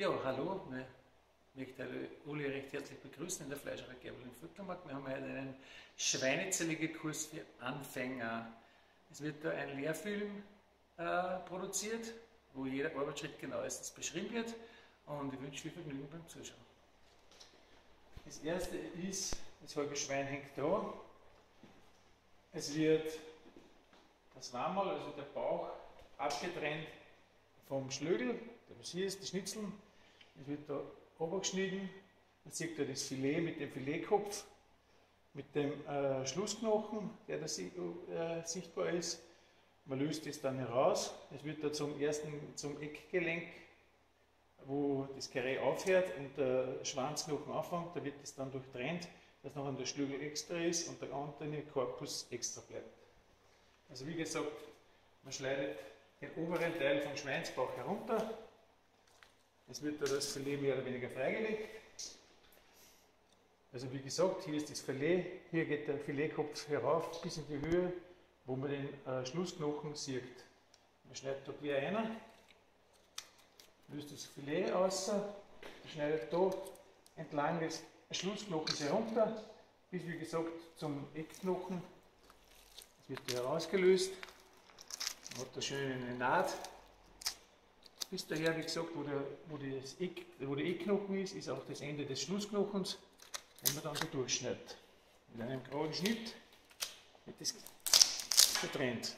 Ja, hallo. Ich möchte Uli recht herzlich begrüßen in der Fleischerei Gerbel im Futtermarkt. Wir haben heute einen Schweinezellige-Kurs für Anfänger. Es wird da ein Lehrfilm äh, produziert, wo jeder Arbeitsschritt genauestens beschrieben wird und ich wünsche viel Vergnügen beim Zuschauen. Das erste ist, das halbe Schwein hängt da. Es wird das Wammerl, also der Bauch, abgetrennt vom Schlögel, das hier ist die Schnitzeln, es wird da obergeschnitten, man sieht da das Filet mit dem Filetkopf, mit dem äh, Schlussknochen, der da äh, sichtbar ist. Man löst es dann heraus, es wird da zum ersten, zum Eckgelenk, wo das Karree aufhört und der Schwanzknochen anfängt, da wird es dann durchtrennt, dass noch der Schlügel extra ist und der andere Korpus extra bleibt. Also wie gesagt, man schneidet den oberen Teil vom Schweinsbauch herunter. Es wird da das Filet mehr oder weniger freigelegt. Also wie gesagt, hier ist das Filet, hier geht der Filetkopf herauf bis in die Höhe, wo man den äh, Schlussknochen sieht. Man schneidet da quer ein, löst das Filet aus, schneidet da entlang des Schlussknochens herunter, bis wie gesagt zum Eckknochen. Das wird hier herausgelöst. Man hat da schön eine Naht. Bis daher, wie gesagt, wo der, wo, das Eck, wo der Eckknochen ist, ist auch das Ende des Schlussknochens, wenn man dann da durchschneidet. Mit einem geraden Schnitt wird das getrennt.